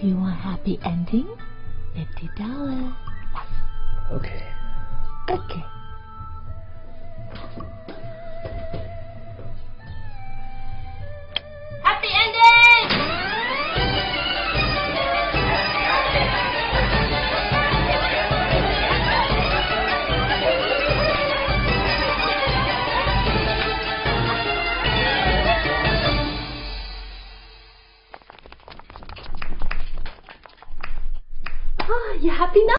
You want happy ending? Fifty dollars. Okay. Okay. Oh, you happy now?